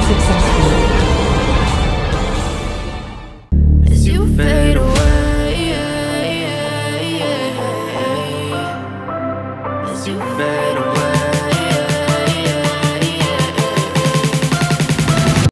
successful.